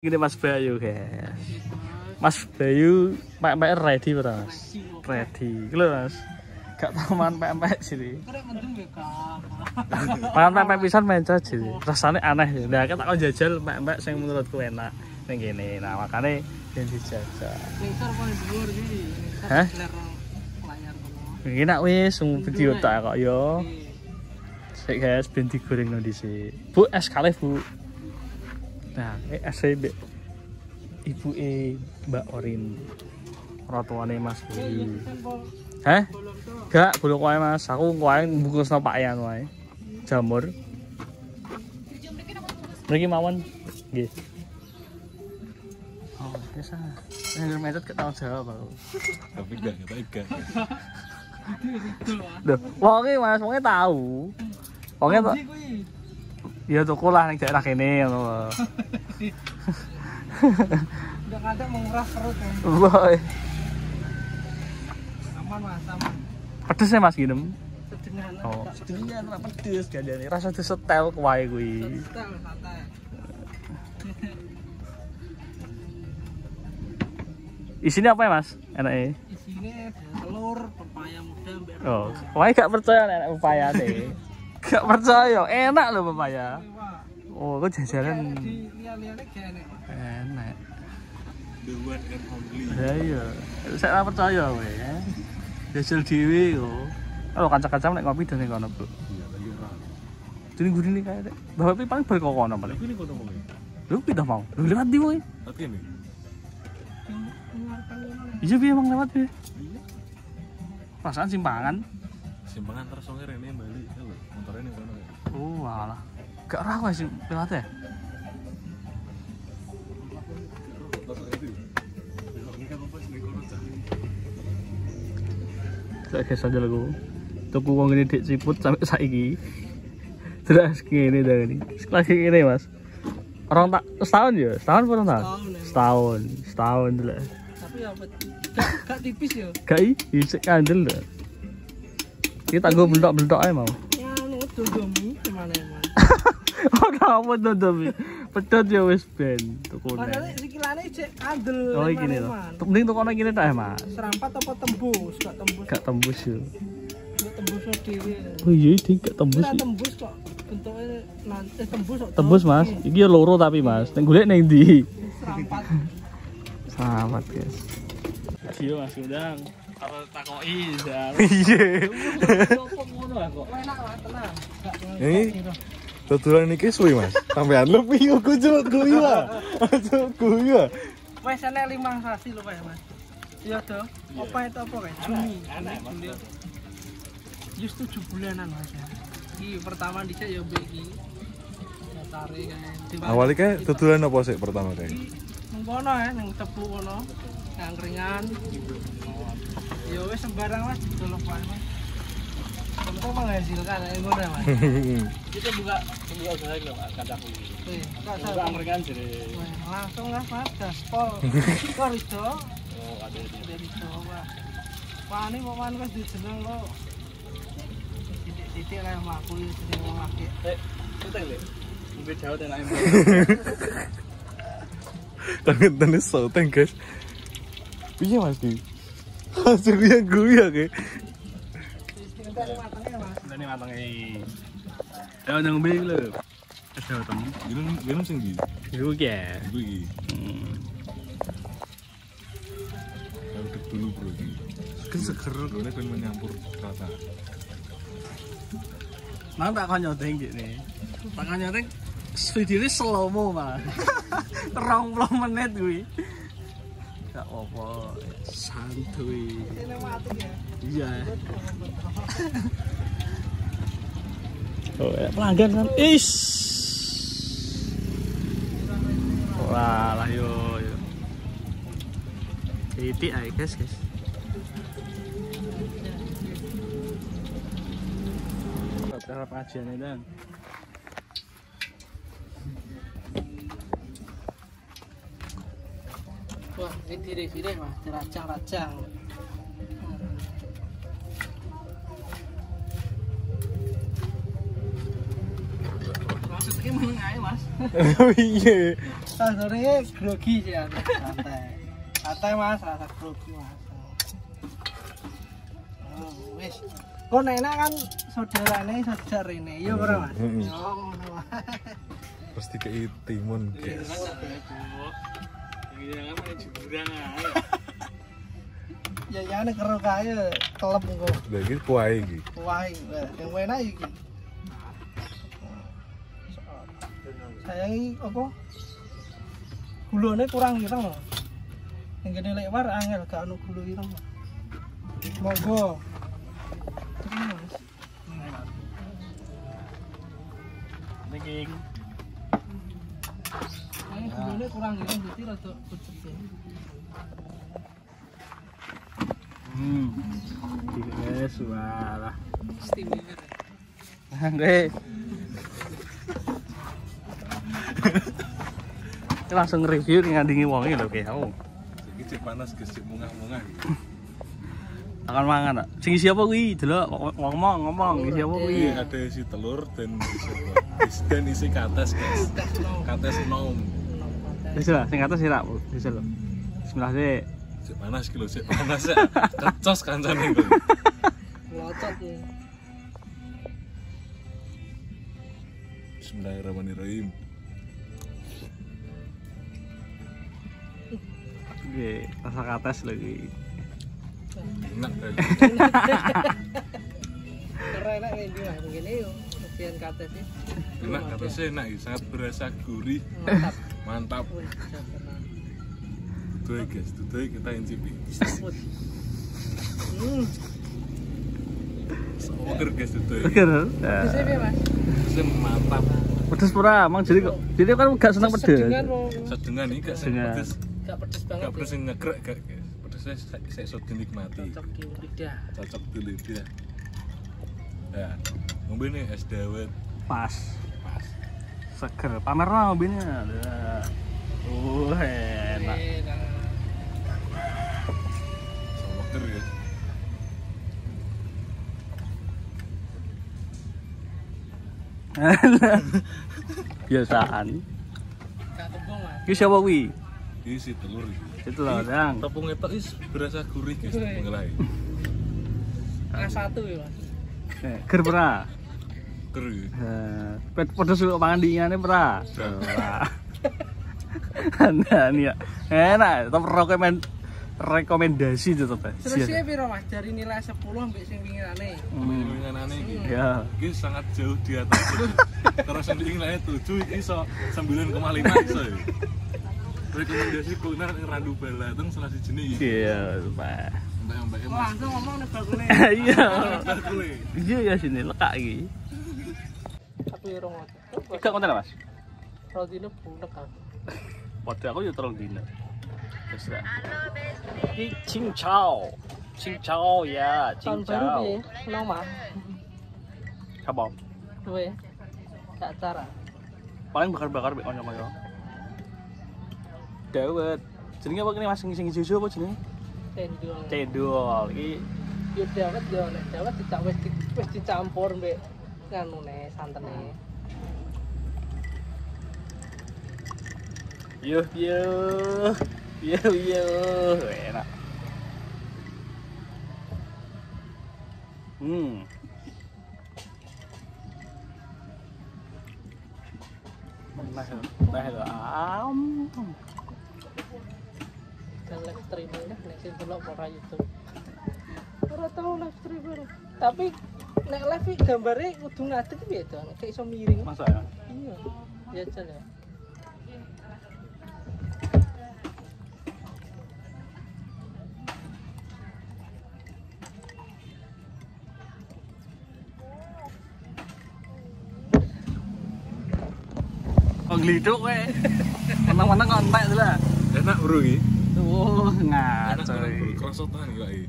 Ini Mas Bayu guys. Mas Bayu mek-mek ready Mas? Ready. Lho Mas. Gak tau mangan mek-mek sini. Mangan mek-mek pisan main aja. Rasane aneh ya. Nah, aku tak kok jajal mek-mek sing menurutku enak ning kene. Nah, makane yang dijajal. Dhuwur iki. Hah? Iki nak wis sung video tak kok yo. Sik guys ben digoreng nang dhisik. Bu es kalih, Bu. Nah, ini es e Mbak Ibu e Mbak Orin. Ratuane Mas Bayu. Hah? Gak, bolong wae Mas. Aku wae bungkusno Pak Yan wae. Jamur. Mriki mawon. Nggih. Oh, biasa. Yang metet gak tau jawab aku. tapi enggak tapi enggak Duh, wonge Mas, wonge tahu. Wonge kuwi. Ya tuku lah ning daerah kene ngono lho. Udah kadang menguras perut kan. Boy. Aman Mas, aman. Pedes ya Mas ginem. Sederhana. Oh, sedemikian ora pedes gadane. Rasa disetel kuwae kuwi. Santai, santai. Isinya apa ya Mas? Enake. Isinya telur, pepaya muda, Oh, wae gak percaya nek upaya deh. Gak percaya, enak loh pepaya. Oh, kok kayak enak. the one and only Ya iya. Saya percaya kowe ya. Jajal dhewe kok. Kalau kancam-kancam nek ngopi dene kono, Bu. iya ora Dene gurine kae rek. Bapak paling balik kok kono paling. ini kono ngomong Lu pindah mau. Lu lewat di ini Mengeluarkan ini. Iya piye emang lewat piye? Perasaan simpangan. Simpangan terus songe rene balik ya lho motornya ning kono ya Oh, alah. Gak ra wes lewat ya. Saya guys aja lagu. Tuku wong ini dik ciput sampai saiki. Terus gini dah ini. Lagi gini mas. Orang tak setahun ya? Setahun pun tahun? Setahun, ya. Setahun, setahun dulu. Tapi apa? Gak, tipis ya. Gak i, isik kandel dah. Kita gue beldok-beldok aja mau. Nganu dodomi gimana emang? Oh kamu demi pedot ya wis ben tuku Padahal sikilane cek kandel. Oh iki nih loh. eman-eman. Mending tuh kono gini tak ya mas? Serampat apa tembus? Gak tembus. Gak tembus ya. Gak tembus dhewe. Oh iya ini gak tembus. Ya. tembus kok. Bentuknya nanti eh, tembus kok. Tembus mas. Iki ya loro tapi mas. Neng golek neng di. Serampat. Selamat guys. Iya mas udang. Kalau takoki dah. Iya. Enak lah tenang. Ini ini suwi mas sampean lebih aku cuma kuyu lah cuma kuyu lah Wes enek limang sasi lho Pak ya, Mas. Iya toh. Apa itu apa kayak Juni. Juni. Just tujuh bulanan Mas ya. Iki pertama dicek ya mbek iki. Datare kae. Diwali- awalnya kayak tutulan apa sih pertama kayak nang kono ya, nang cepu kono. Nangringan. Ya wis sembarang lah dolok wae, Mas. Tentu menghasilkan ini ngono, Mas. Kita buka buka usaha lo, kadang kuwi. Oke, buka angkringan jadi. Langsung lah, Mas, gaspol. Kor itu. Oh, ada di dari Jawa. Pani kok pani wis dijeneng kok. Titik-titik lah yang aku ini jeneng wong lagi. Eh, itu tadi. Mungkin jauh dan. lain. tangan tangan sultan guys iya mas ki hasil yang kuyu kayak ada matangnya. Ini matang ini. Jauh yang beli lho. Terus jauh temu. minum minum sing di Iku ya. ibu iki Hmm. Aduk dulu bro kan seger karena kan menyampur rata Nang tak kon nyoteng gini. Tak kon nyoteng video ini slow mo malah. Terong puluh menit gue. Gak apa, santuy. Ya. Iya. Oh, ya, pelanggan kan. Is. Wah, lah yo yo. Titik aja guys, guys. Cara pengajiannya dan. Ini diri-diri mas, diracang-racang. Maksudnya menengah ya mas. iya Sanggurnya grogi sih ya, santai. Santai mas, rasa grogi mas. Oh, wis. Kok enak kan saudarane saudara ini, iya ora mas? Mm-mm. Oh, ngono, Mas. Terus dikei timun, guys. Ya ya nek kero kae kelep engko. Lah iki kuahe iki. Kuahe, eh, sing enak iki. Sayang iki apa? Gulone kurang ireng lho. Sing kene lek war angel gak ono gulu ireng. Monggo. Terima kasih. Thank you. Ini kurang ireng jadi rada pucet ya. Hmm. Istimewa. Andre. Ini langsung review ngandingi wong iki lho kayak aku. Iki cek panas, guys, cek mungah-mungah. Akan mangan tak? Sing isi apa kuwi? Delok ngomong ngomong isi apa kuwi? Ada isi telur dan isi- dan isi kates, guys. Kates nom. Wis lah, sing atas sih tak, wis lho. Bismillah sih. Cek panas iki lho, cek panas ya. Kecos kancane iku. Locot ya. Bismillahirrahmanirrahim. Oke, rasa kates lagi. Enak guys. Karena enak kayak gini mas, begini yuk. Kesian kata sih. Enak katanya enak, iki. sangat berasa gurih, Mantap. Mantap. Tuh guys, tuh kita incipi. Sabut. Hmm. Seger guys tuh. Mantap. Pedes pura, emang jadi kok. Jadi kan gak seneng pedes. Sedengan ini gak Sedengan. pedes, gak pedes banget. gak pedes ngegrek gak guys. Pedesnya saya saya iso dinikmati. Cocok di lidah. Cocok di lidah. Ya, ngombe nih es dawet Pas. pas. Seger. Pamer lah mobilnya. Uh, enak. Seger guys. Biasaan. Ki siapa kuwi? Ini si telur ini. Itu loh, Dang. Tepung itu is berasa gurih guys, tepung. Kelas satu ya mas. Eh, Ger pernah. Gurih. Eh, pet-. Ora. Nah, ini ya. Enak, rekomendasi tetap. Selesai piro mas? Dari nilai 10 sampai sing pingirane. Hmm. Ini. Ya. Ini sangat jauh di atas. Terus yang nilainya 7 ini so 9,5 iso ya. Rekomendasi kuliner yang Randu Balateng salah si jenis Iya, Pak. Langsung ngomong nih. Iya. Bakule. Iya ya sini lekak iki. Tapi rong konten Mas. Roti ini bunek kan. Padha aku yo terong dino. Wis lah. Iki Chao ya, Ching Tahun baru piye? Nang mah. Apa? Duwe. Gak cara. Paling bakar-bakar mek kanca-kanca. Dawet. Jenenge apa kene Mas sing sing susu apa jenenge? Cendol. Cendol. Iki Yo dawet yo nek dawet dicak wis wis dicampur mbek nganune santene. Yuh yuh Yuh yuh Enak Hmm Nah, nah, am. Dan live streaming nek sing delok ora YouTube. Ora tau live streaming. Tapi nek live iki gambare kudu ngadeg piye to? Nek iso miring. Masa ya? Iya. Ya jan ya. Oh gliduk we. Menang-menang kontak tuh lah. Enak bro ini. Tuh Enak ngaco. bro. Kerosotan juga ini.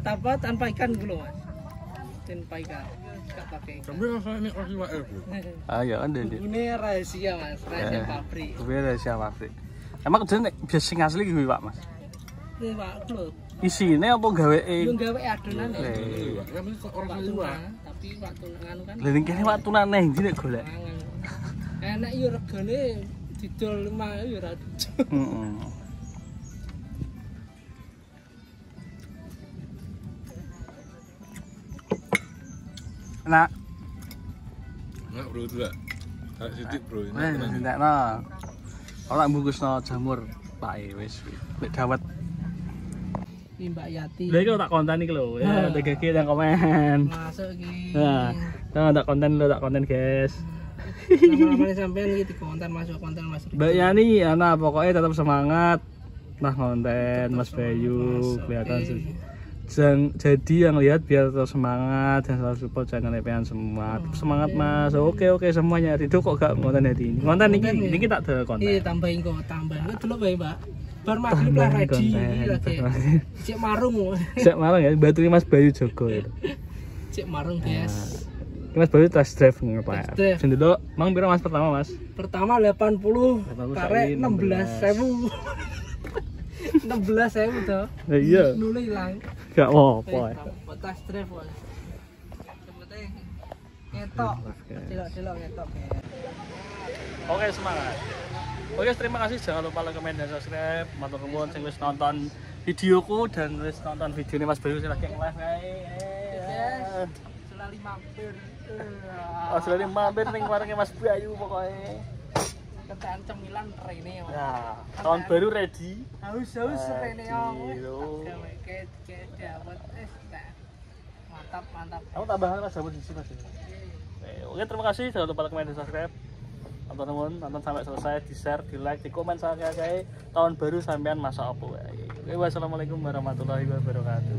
Tanpa tanpa ikan dulu mas. Tanpa ikan. Gak pakai. Tapi rasanya ini masih wae bro. Ah ya kan deh. Ini rahasia mas, rahasia Eh. pabrik. Tapi ada siapa sih? Emang kerjanya biasa sing asli gitu Pak Mas. Ini pak Klut. Isine apa gawe e? Gawe adonan ya. Eh. Ya kok orang tua. Tapi Pak Tuna nganu kan. Lah ning kene waktu nang ndi nek golek. Enak yo regane didol mah ya ora Heeh. Nah, Enggak bro juga. Kayak sidik bro. wes ndekno. Ora bungkusno jamur pae wis. Nek dawet. Iki Mbak Yati. Lha iki tak konten iki lho. Ya, Ah. TGG yang komen. Masuk iki. Nah, tak konten lo, tak konten guys. Lama-lama sampean iki di konten masuk konten Mas. Riko. Mbak Yani, anak pokoknya tetap semangat. Nah konten Mas Bayu kelihatan sih. Jang- jadi yang lihat biar tetap semangat dan selalu support channel EPN semua. Tetap semangat Mas. Oke oke semuanya. Rido kok gak konten hari ini. Konten ini ya? ini tak ada konten. Iya tambahin kok, tambahin. Kok dulu bae, Mbak. Bar maghrib lah ready lagi. Cek marung. Siap malam ya. Baterai Mas Bayu Joko itu. Cek marung, guys. Ini Mas Bayu test drive? Test drive. Sing dulu, mang piro Mas pertama Mas? Pertama 80, 80 karek kali 16.000. 16.000 toh. Nah, iya, Nule ilang. Gak apa-apa. tas drive kok. Seperti ngetok. Delok-delok ngetok. Oke semangat. Oke terima kasih jangan lupa like, comment dan subscribe. Matur nuwun sing wis nonton videoku dan wis nonton video ini Mas Bayu sing lagi live kae. Selalu mampir. Oh selalu mampir ning warungnya Mas Bayu pokoknya. Ketan cemilan rene ya. Ya, tahun baru ready. Haus-haus rene ya. Aduh. Gawe ke dawet eh. Mantap, mantap. Kamu tambahan Mas Jamu di sini Mas. Oke, terima kasih jangan lupa like, comment dan subscribe. Nonton teman, nonton sampai selesai, di share, di like, di komen saya kayak tahun baru sampean masa apa wae. Oke, wassalamualaikum warahmatullahi wabarakatuh.